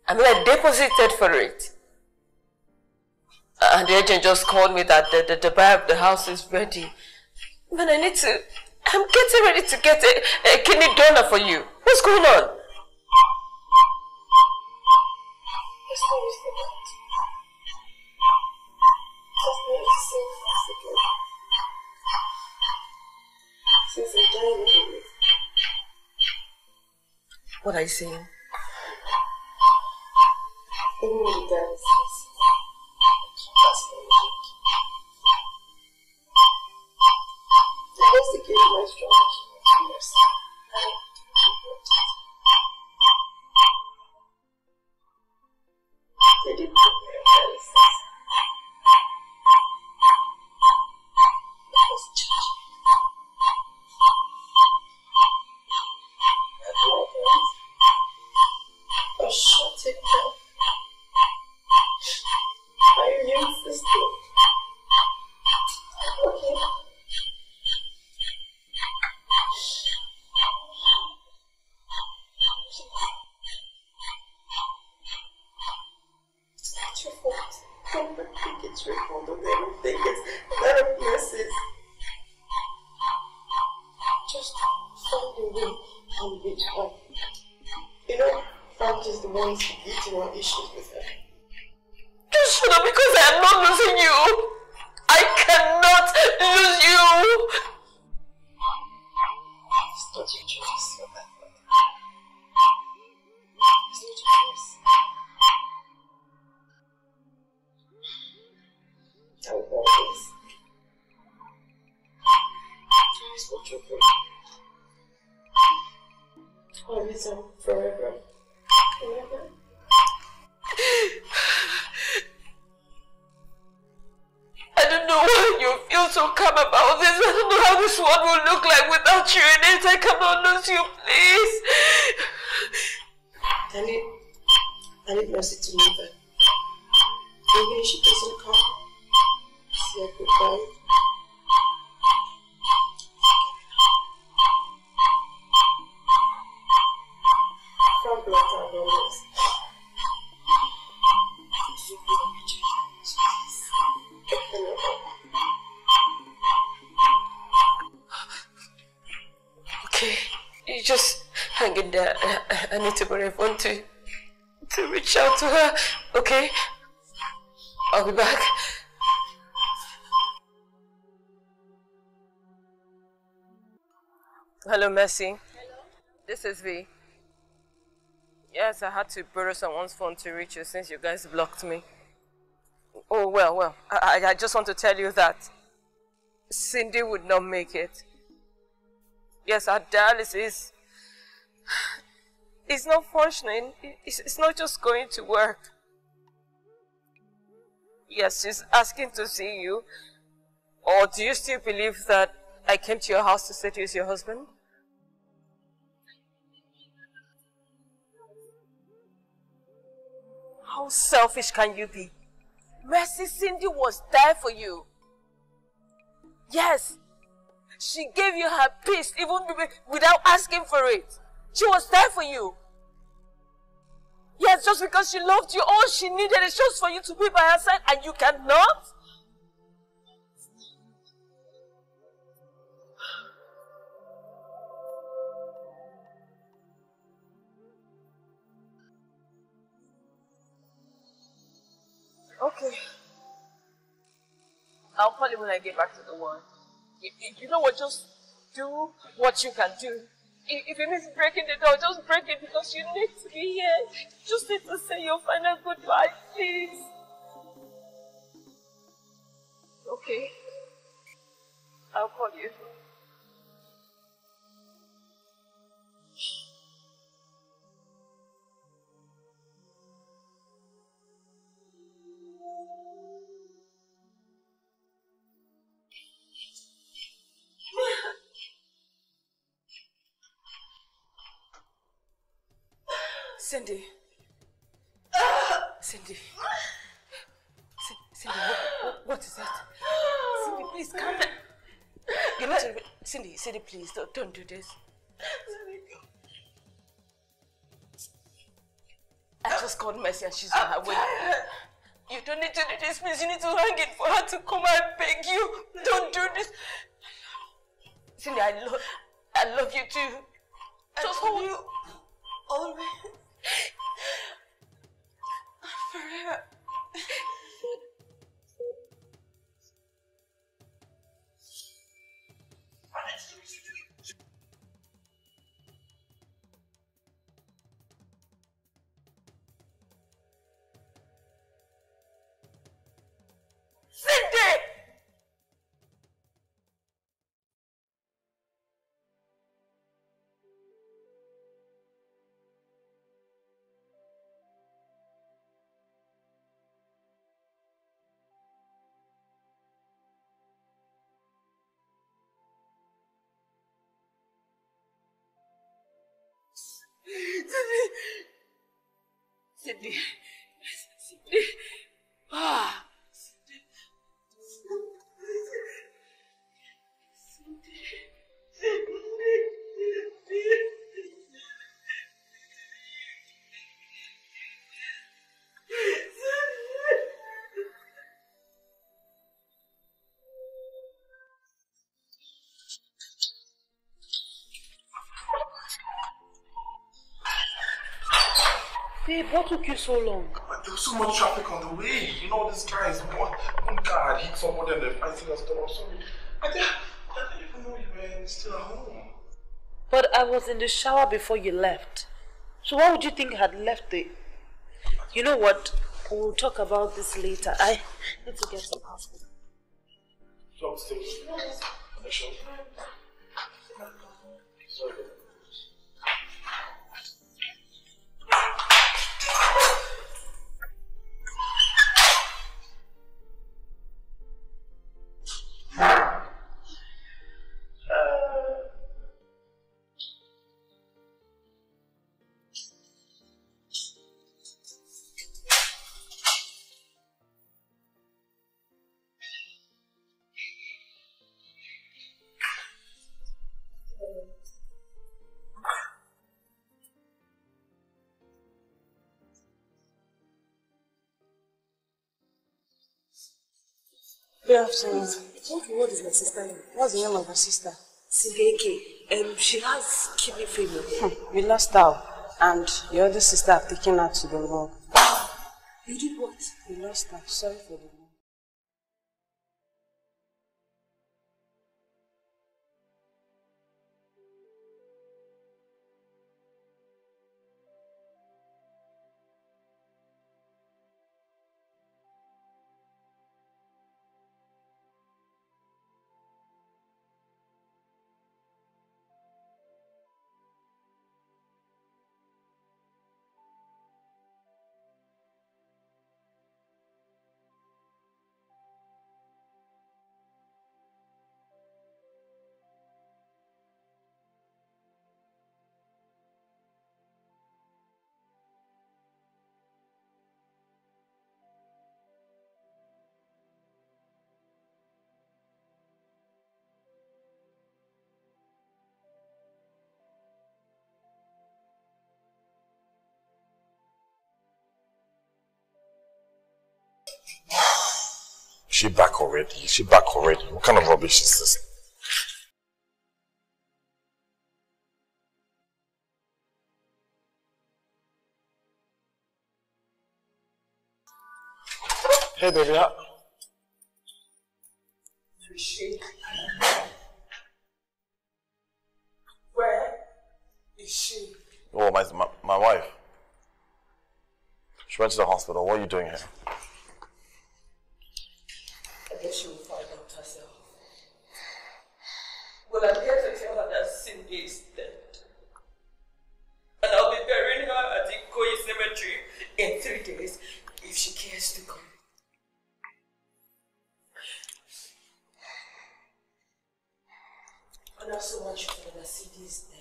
I mean, I deposited for it. Uh, and the agent just called me that the, the, the buyer of the house is ready. Man, I need to, I'm getting ready to get a, a kidney donor for you. What's going on? What are you saying? Just Hello. This is V. Yes, I had to borrow someone's phone to reach you since you guys blocked me. Oh well, well. I, I just want to tell you that Cindy would not make it. Yes, our dialysis is not functioning. It's, it's not just going to work. Yes, she's asking to see you. Or do you still believe that I came to your house to seduce your husband? How selfish can you be? Mercy Cindy was there for you. Yes, she gave you her peace even without asking for it. She was there for you. Yes, just because she loved you, all she needed is just for you to be by her side and you cannot? Okay. I'll call you when I get back to the one. You, you know what? Just do what you can do. If it means breaking the door, just break it because you need to be here. Just need to say your final goodbye, please. Okay. I'll call you. Cindy. Cindy. Cindy, what, what is that? Cindy, please come. need to. Cindy, Cindy, please don't, don't do this. I just called Mercy and she's on her way. You don't need to do this, please. You need to hang it for her to come and beg you. Don't do this. Cindy, I love, I love you too. Just hold you. Always. Cindy! Cindy. Cindy. Cindy. Ah. So long? But there was so much traffic on the way. You know, these guys, one, one car had hit somebody and they're fighting and stuff. I'm sorry. I didn't, I didn't even know you were still at home. But I was in the shower before you left. So why would you think I had left the... You know what? We'll talk about this later. I need to get some passport. So I'm still Good afternoon. What is my sister name? What's the name of her sister? Sigeke. Um, she has kidney failure. We lost her, and your other sister have taken her to the morgue. You did what? We lost her. Sorry for the she back already? Is she back already? What kind of rubbish is this? Hey, baby. How... Is she? Where is she? Oh, my, my, my wife. She went to the hospital. What are you doing here? She will find out herself. Well, I'm here to tell her that Cindy is dead. And I'll be burying her at the Koi cemetery in three days if she cares to come. And I also want you to know that Cindy is dead.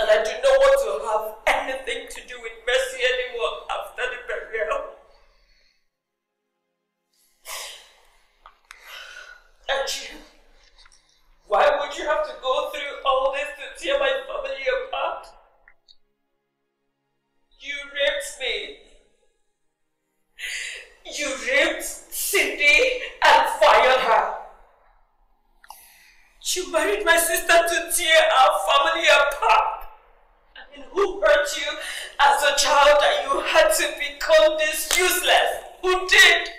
And I do not want to have anything to do with Mercy anymore after the burial. You, why would you have to go through all this to tear my family apart? You raped me. You raped Cindy and fired her. You married my sister to tear our family apart. I mean, who hurt you as a child that you had to become this useless? Who did?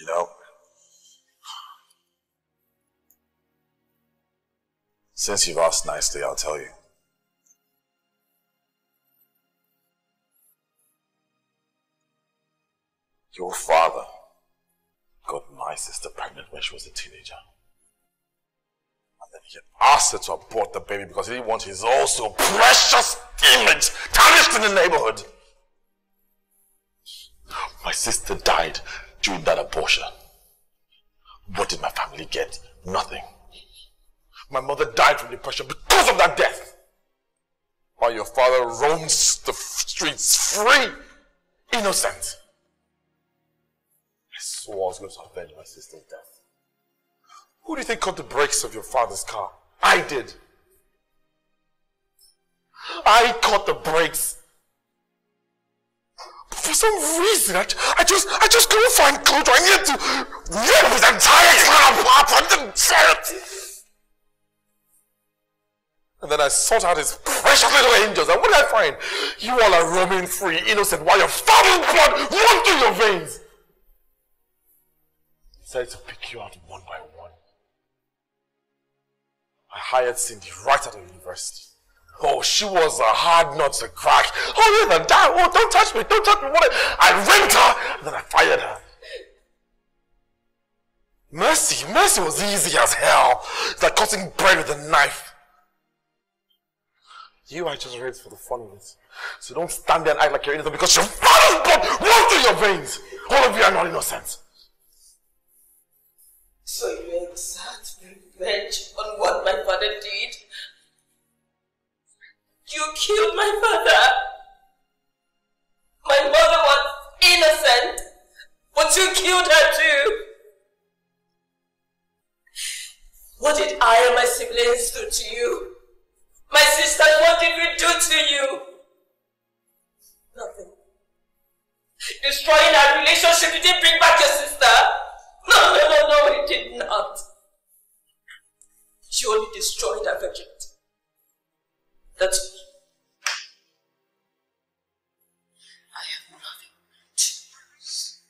You know, since you've asked nicely, I'll tell you. Your father got my sister pregnant when she was a teenager. And then he asked her to abort the baby because he didn't want his also precious image tarnished in the neighborhood. My sister died during that abortion. What did my family get? Nothing. My mother died from depression because of that death. While your father roams the streets free, innocent. I swore I was going to avenge my sister's death. Who do you think cut the brakes of your father's car? I did. I caught the brakes. For some reason, I, I just I just couldn't find closure. I needed to rip his entire apart. I didn't share it. And then I sought out his precious little angels. And what did I find? You all are roaming free, innocent, while your father's blood runs through your veins. I decided to pick you out one by one. I hired Cindy right out of university. Oh, she was a hard nut to crack. Oh, yeah, the dad. Oh, don't touch me. Don't touch me. What? I raped her, and then I fired her. Mercy, mercy was easy as hell. It's like cutting bread with a knife. You, I just raped for the fun of it. So don't stand there and act like you're innocent because your father's blood runs through your veins. All of you are not innocent. So you exact revenge on what my father did? You killed my father. My mother was innocent, but you killed her too. What did I and my siblings do to you? My sisters, what did we do to you? Nothing. Destroying our relationship, you didn't bring back your sister. No, no, no, no, it did not. She only destroyed our virginity. That's I have nothing to lose.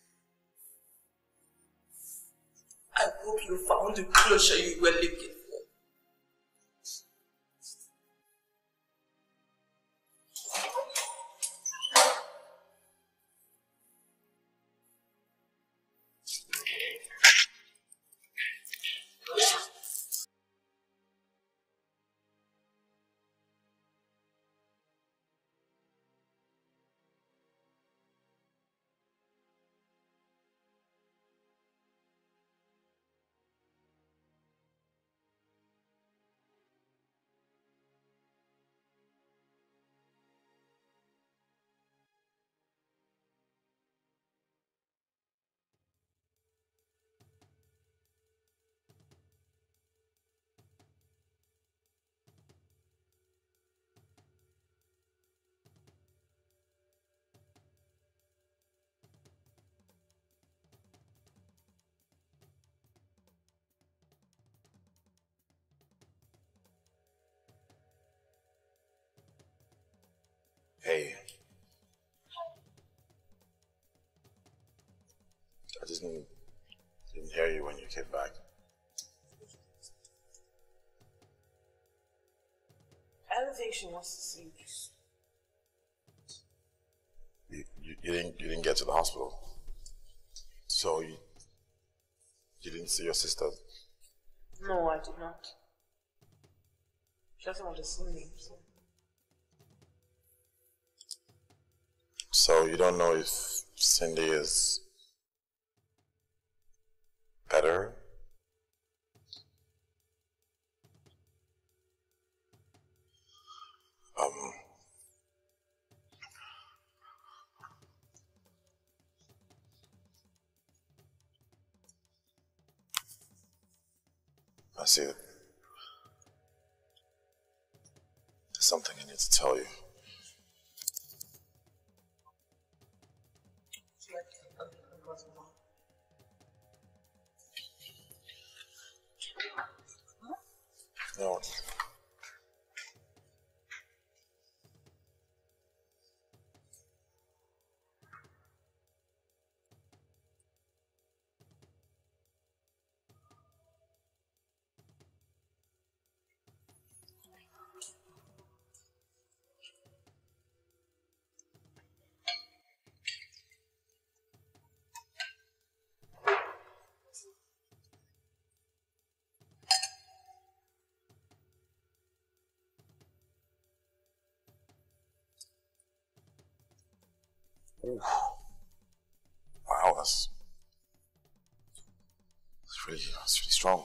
I hope you found the closure you were looking Hey. I just didn't, didn't hear you when you came back. I don't think she wants to see you. You, you, you didn't you didn't get to the hospital. So you you didn't see your sister? No, I did not. She doesn't want to see me. So. So you don't know if Cindy is better? Um, I see. There's something I need to tell you. No. Ooh. Wow, that's, that's really, that's really strong.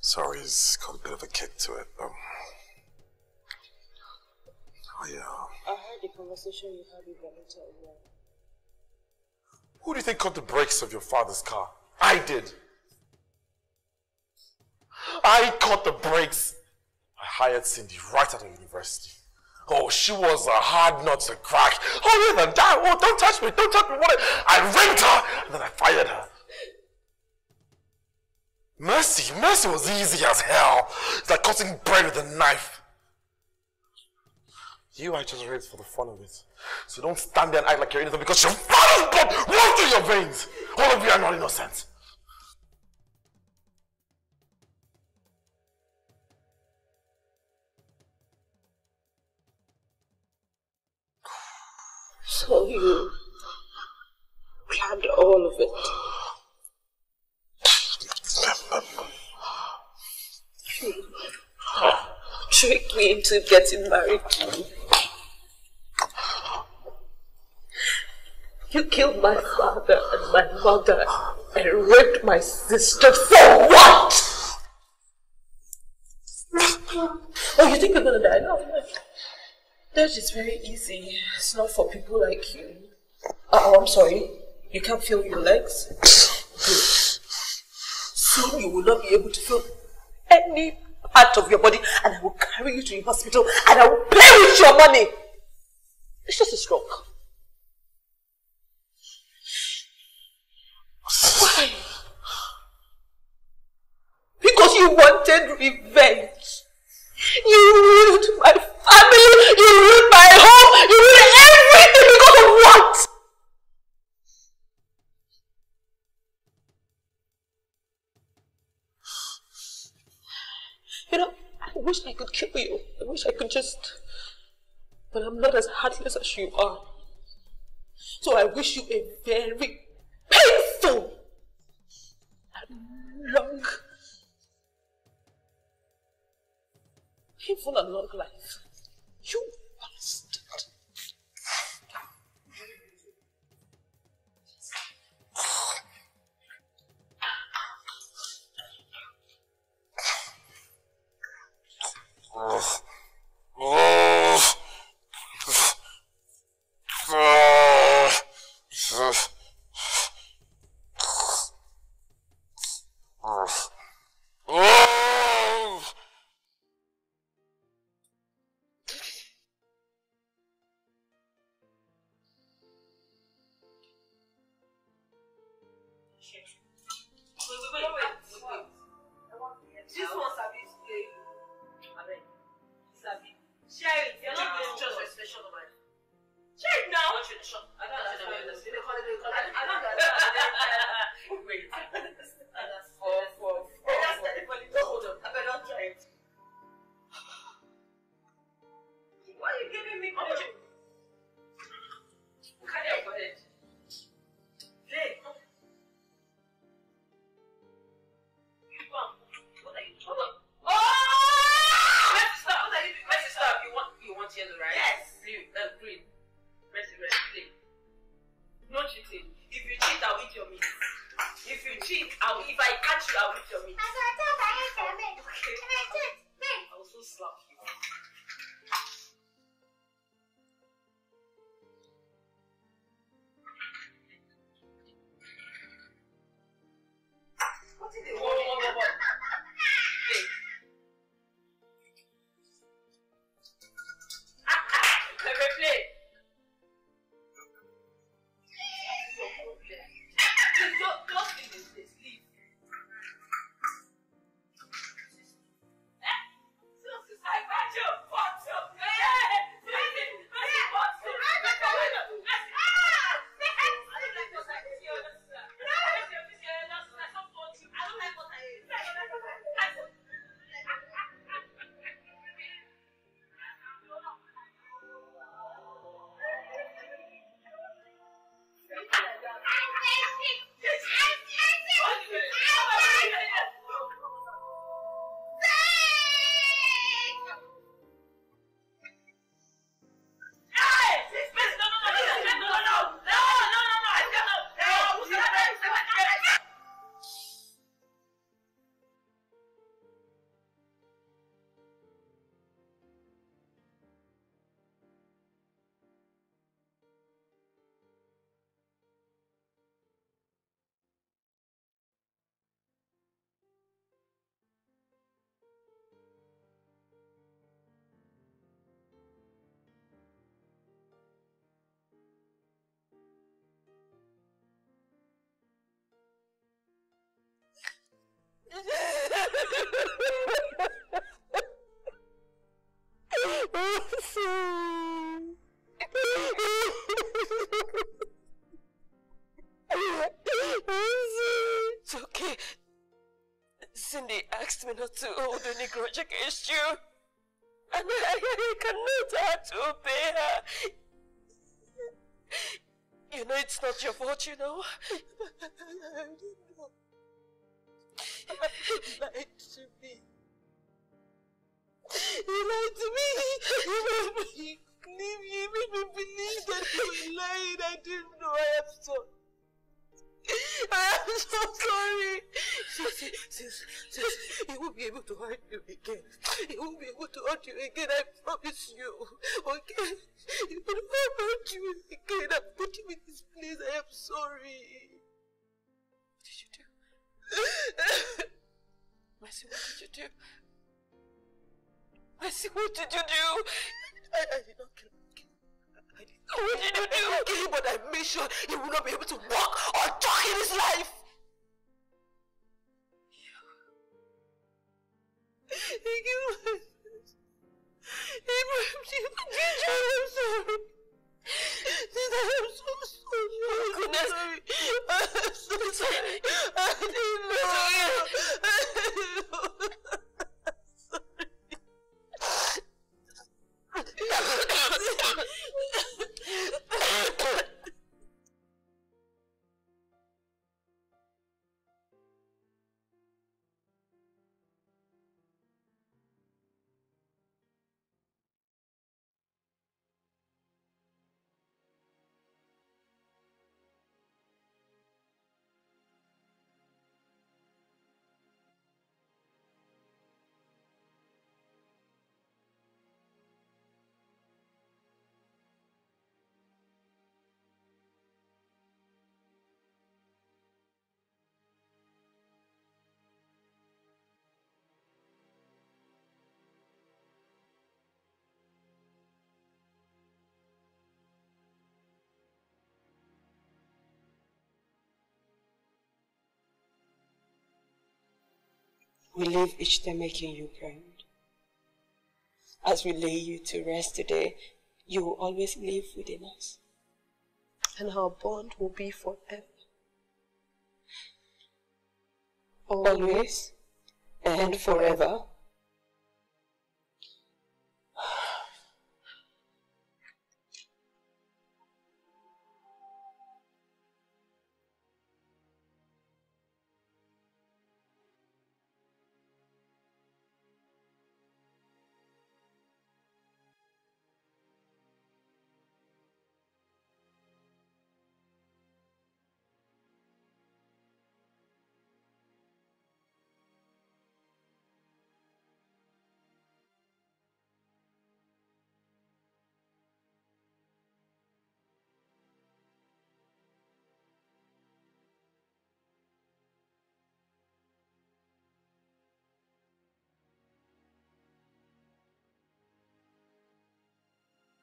Sorry, it's got a bit of a kick to it. Um, I, uh... I heard the conversation you had with Vanessa earlier. Who do you think cut the brakes of your father's car? I did. I cut the brakes. I hired Cindy right out of university. Oh, she was a hard nut to crack. Oh, yeah, then die. Oh, don't touch me. Don't touch me. What? I raped her and then I fired her. Mercy, mercy was easy as hell. It's like cutting bread with a knife. You, are just raped for the fun of it. So don't stand there and act like you're innocent because your father's blood runs through your veins. All of you are not innocent. So you planned all of it. Tricked me into getting married to you. You killed my father and my mother and raped my sister for what? Oh, you think you're gonna die? No, that is very easy. It's not for people like you. Oh, I'm sorry. You can't feel your legs? Soon you will not be able to feel any part of your body and I will carry you to the hospital and I will pay with your money. It's just a stroke. Why? Because wanted revenge. You ruined my family. You ruined my home. You ruined everything because of what? You know, I wish I could kill you. I wish I could just... But I'm not as heartless as you are. So I wish you a very painful painful and long life. You bastard. Oh. It's okay. Cindy asked me not to hold any grudge against you. And I, cannot have to obey her. You know it's not your fault, you know. Lied to me. You lied to me. You made me believe you made me believe that were lying. I didn't know. I am sorry. I am so sorry. Sis, sis, sis, he won't be able to hurt you again. He won't be able to hurt you again. I promise you. Okay? He not hurt you again. I put you in this place. I am sorry. What did you do? Mercy, what did you do? Mercy, what did you do? I, I did not kill him. I did not. What did you do? I kill him, but I made sure he would not be able to walk or talk in his life. He killed my sister. He raped you. Ginger, I'm sorry. I'm so [laughs] [laughs] sorry. Oh, goodness. I'm so sorry. I didn't know. I didn't know. We live each day making you proud. As we lay you to rest today, you will always live within us. And our bond will be forever. Always and forever.